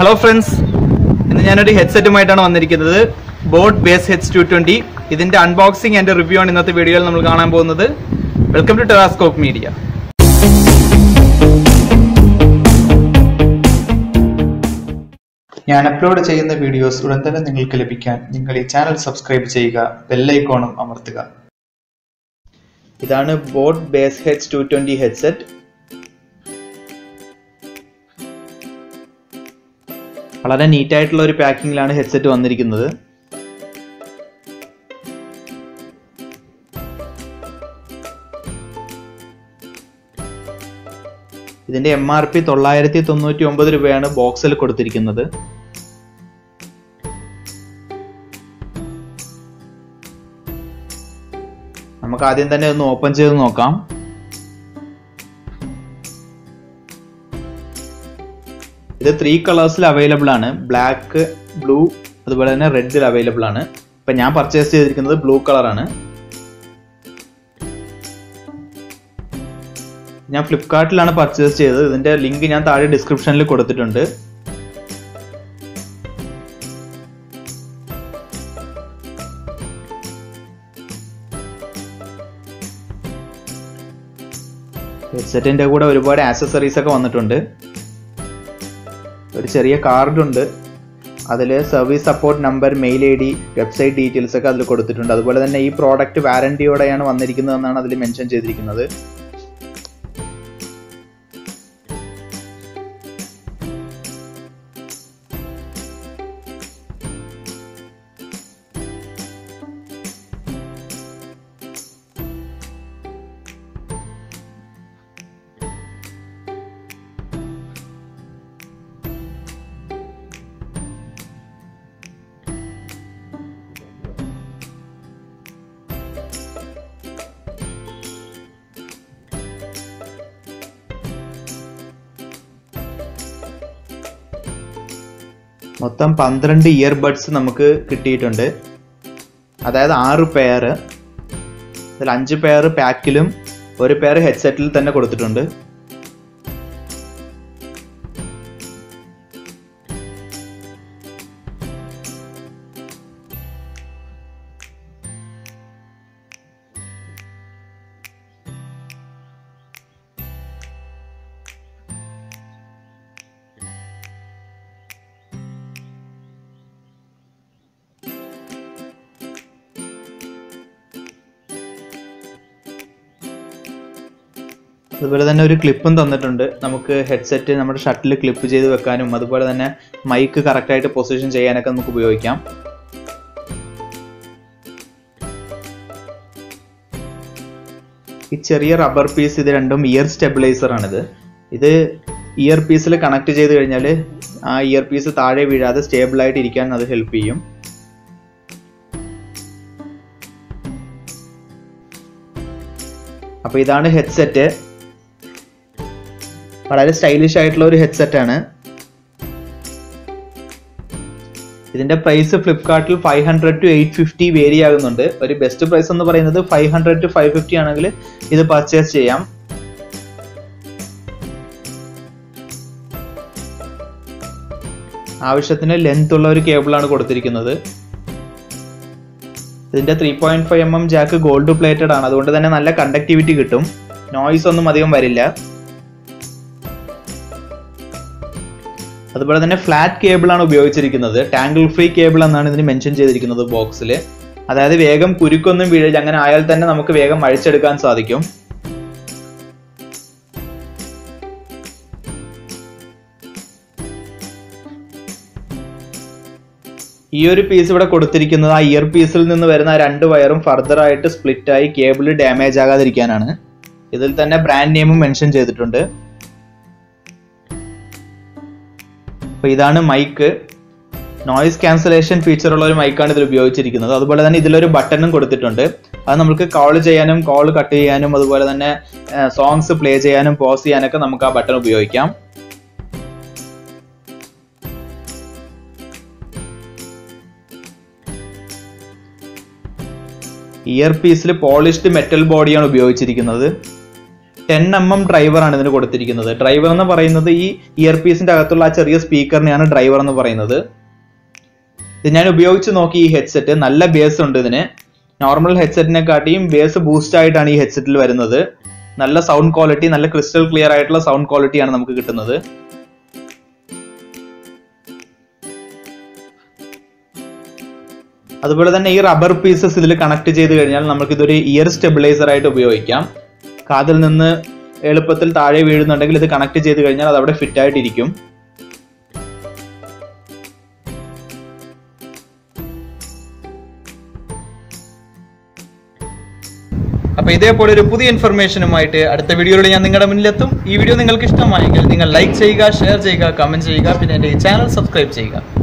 Hello friends ഇന്ന് ഞാനൊരു ഹെഡ്സെറ്റുമായിട്ടാണ് വന്നിരിക്കുന്നത്. Boat bass heads two twenty ഇതിന്റെ അൺബോക്സിംഗ് ആൻഡ് റിവ്യൂ ആണ് ഇന്നത്തെ വീഡിയോയിൽ നമ്മൾ കാണാൻ പോകുന്നത്. വെൽക്കം ടു ടെറാസ്കോപ്പ് മീഡിയ ഞാൻ അപ്ലോഡ് ചെയ്യുന്ന വീഡിയോസ് ഉടൻ തന്നെ നിങ്ങൾക്ക് ലഭിക്കാൻ നിങ്ങൾ ഈ ചാനൽ സബ്സ്ക്രൈബ് ചെയ്യുക ബെല്ലൈക്കോണും അമർത്തുക. ഇതാണ് boat bass heads two twenty headset വളരെ നീറ്റായിട്ടുള്ള ഒരു പാക്കിങ്ങിലാണ് ഹെഡ്സെറ്റ് വന്നിരിക്കുന്നത്. ഇതിന്റെ എം ആർ പി തൊള്ളായിരത്തി തൊണ്ണൂറ്റി ഒമ്പത് രൂപയാണ് ബോക്സിൽ കൊടുത്തിരിക്കുന്നത്. നമുക്ക് ആദ്യം തന്നെ ഒന്ന് ഓപ്പൺ ചെയ്ത് നോക്കാം. ഇത് ത്രീ കളേഴ്സിൽ അവൈലബിൾ ആണ്. ബ്ലാക്ക് ബ്ലൂ അതുപോലെ തന്നെ റെഡിൽ അവൈലബിൾ ആണ്. ഇപ്പൊ ഞാൻ പർച്ചേസ് ചെയ്തിരിക്കുന്നത് ബ്ലൂ കളറാണ് ഞാൻ ഫ്ലിപ്കാർട്ടിലാണ് പർച്ചേസ് ചെയ്തത്. ഇതിന്റെ ലിങ്ക് ഞാൻ താഴെ ഡിസ്ക്രിപ്ഷനിൽ കൊടുത്തിട്ടുണ്ട്. ഹെഡ്സെറ്റിന്റെ കൂടെ ഒരുപാട് ആക്സസറീസ് ഒക്കെ വന്നിട്ടുണ്ട്. ഒരു ചെറിയ കാർഡുണ്ട്. അതിൽ service support number mail I D website details ഒക്കെ അതിൽ കൊടുത്തിട്ടുണ്ട്. അതുപോലെ തന്നെ ഈ പ്രോഡക്റ്റ് വാറണ്ടിയോടെയാണ് വന്നിരിക്കുന്നതെന്നാണ് അതിൽ മെൻഷൻ ചെയ്തിരിക്കുന്നത്. മൊത്തം പന്ത്രണ്ട് ഇയർബഡ്സ് നമുക്ക് കിട്ടിയിട്ടുണ്ട്. അതായത് ആറ് പെയർ അതിൽ അഞ്ച് പെയർ പാക്കിലും ഒരു പെയർ ഹെഡ്സെറ്റിൽ തന്നെ കൊടുത്തിട്ടുണ്ട്. അതുപോലെ തന്നെ ഒരു ക്ലിപ്പും തന്നിട്ടുണ്ട്. നമുക്ക് ഹെഡ്സെറ്റ് നമ്മുടെ ഷട്ടിൽ ക്ലിപ്പ് ചെയ്ത് വെക്കാനും അതുപോലെ തന്നെ മൈക്ക് കറക്റ്റായിട്ട് പൊസിഷൻ ചെയ്യാനൊക്കെ നമുക്ക് ഉപയോഗിക്കാം. ഈ ചെറിയ റബ്ബർ പീസ് ഇത് രണ്ടും ഇയർ സ്റ്റെബിലൈസർ ആണിത്. ഇത് ഇയർ പീസിൽ കണക്ട് ചെയ്ത് കഴിഞ്ഞാൽ ആ ഇയർ പീസ് താഴെ വീഴാതെ സ്റ്റേബിളായിട്ട് ഇരിക്കാൻ അത് ഹെൽപ്പ് ചെയ്യും. അപ്പോൾ ഇതാണ് ഹെഡ്സെറ്റ് വളരെ സ്റ്റൈലിഷ് ആയിട്ടുള്ള ഒരു ഹെഡ്സെറ്റ് ആണ്. ഇതിന്റെ പ്രൈസ് ഫ്ലിപ്കാർട്ടിൽ five hundred to eight fifty vary ആകുന്നുണ്ട്. ഒരു ബെസ്റ്റ് പ്രൈസ് എന്ന് പറയുന്നത് five hundred to five fifty ആണെങ്കിൽ ഇത് പർച്ചേസ് ചെയ്യാം. ആവശ്യത്തിന് ലെങ്ത് ഉള്ള ഒരു കേബിളാണ് കൊടുത്തിരിക്കുന്നത്. ഇതിന്റെ three point five M M jack gold plated ആണ്. അതുകൊണ്ട് തന്നെ നല്ല കണ്ടക്ടിവിറ്റി കിട്ടും. നോയ്സ് ഒന്നും അധികം വരില്ല. അതുപോലെ തന്നെ ഫ്ലാറ്റ് കേബിൾ ആണ് ഉപയോഗിച്ചിരിക്കുന്നത്. ടാങ്കിൾ ഫ്രീ കേബിൾ എന്നാണ് ഇതിന് മെൻഷൻ ചെയ്തിരിക്കുന്നത് ബോക്സിൽ അതായത് വേഗം കുരുക്കൊന്നും വീഴില്ല അങ്ങനെ ആയാൽ തന്നെ നമുക്ക് വേഗം അഴിച്ചെടുക്കാൻ സാധിക്കും. ഈ ഒരു പീസ് ഇവിടെ കൊടുത്തിരിക്കുന്നത് ആ ഇയർ പീസിൽ നിന്ന് വരുന്ന രണ്ട് വയറും ഫർദർ ആയിട്ട് സ്പ്ലിറ്റ് ആയി കേബിൾ ഡാമേജ് ആകാതിരിക്കാനാണ്. ഇതിൽ തന്നെ ബ്രാൻഡ് നെയിമും മെൻഷൻ ചെയ്തിട്ടുണ്ട്. അപ്പോൾ ഇതാണ് മൈക്ക് നോയിസ് ക്യാൻസലേഷൻ ഫീച്ചർ ഉള്ള ഒരു മൈക്കാണ് ഇതിൽ ഉപയോഗിച്ചിരിക്കുന്നത്. അതുപോലെ തന്നെ ഇതിലൊരു ബട്ടണും കൊടുത്തിട്ടുണ്ട്. അത് നമുക്ക് കോൾ ചെയ്യാനും കോൾ കട്ട് ചെയ്യാനും അതുപോലെ തന്നെ സോങ്സ് പ്ലേ ചെയ്യാനും പോസ് ചെയ്യാനൊക്കെ നമുക്ക് ആ ബട്ടൺ ഉപയോഗിക്കാം. ഇയർ പീസിൽ പോളിഷ്ഡ് മെറ്റൽ ബോഡിയാണ് ഉപയോഗിച്ചിരിക്കുന്നത്. ടെൻ എം എം ഡ്രൈവർ ആണ് ഇതിന് കൊടുത്തിരിക്കുന്നത്. ഡ്രൈവർ എന്ന് പറയുന്നത് ഈ ഇയർ പീസിന്റെ അകത്തുള്ള ആ ചെറിയ സ്പീക്കറിനെയാണ് ഡ്രൈവർ എന്ന് പറയുന്നത്. ഇത് ഞാൻ ഉപയോഗിച്ച് നോക്കി ഈ ഹെഡ്സെറ്റ്. നല്ല ബേസ് ഉണ്ട് ഇതിന്. നോർമൽ ഹെഡ്സെറ്റിനെ കാട്ടിയും ബേസ് ബൂസ്റ്റ് ആയിട്ടാണ് ഈ ഹെഡ്സെറ്റിൽ വരുന്നത്. നല്ല സൗണ്ട് ക്വാളിറ്റി നല്ല ക്രിസ്റ്റൽ ക്ലിയർ ആയിട്ടുള്ള സൗണ്ട് ക്വാളിറ്റിയാണ് നമുക്ക് കിട്ടുന്നത്. അതുപോലെ തന്നെ ഈ റബ്ബർ പീസസ് ഇതിൽ കണക്ട് ചെയ്ത് കഴിഞ്ഞാൽ നമുക്കിതൊരു ഇയർ സ്റ്റെബിലൈസർ ആയിട്ട് ഉപയോഗിക്കാം. കാതിൽ നിന്ന് എളുപ്പത്തിൽ താഴെ വീഴുന്നുണ്ടെങ്കിൽ ഇത് കണക്ട് ചെയ്ത് കഴിഞ്ഞാൽ അത് അവിടെ ഫിറ്റ് ആയിട്ടിരിക്കും. അപ്പൊ ഇതേപോലെ ഒരു പുതിയ ഇൻഫർമേഷനുമായിട്ട് അടുത്ത വീഡിയോയിൽ ഞാൻ നിങ്ങളുടെ മുന്നിലെത്തും. ഈ വീഡിയോ നിങ്ങൾക്ക് ഇഷ്ടമായെങ്കിൽ നിങ്ങൾ ലൈക്ക് ചെയ്യുക ഷെയർ ചെയ്യുക കമന്റ് ചെയ്യുക പിന്നെ എന്റെ ഈ ചാനൽ സബ്സ്ക്രൈബ് ചെയ്യുക.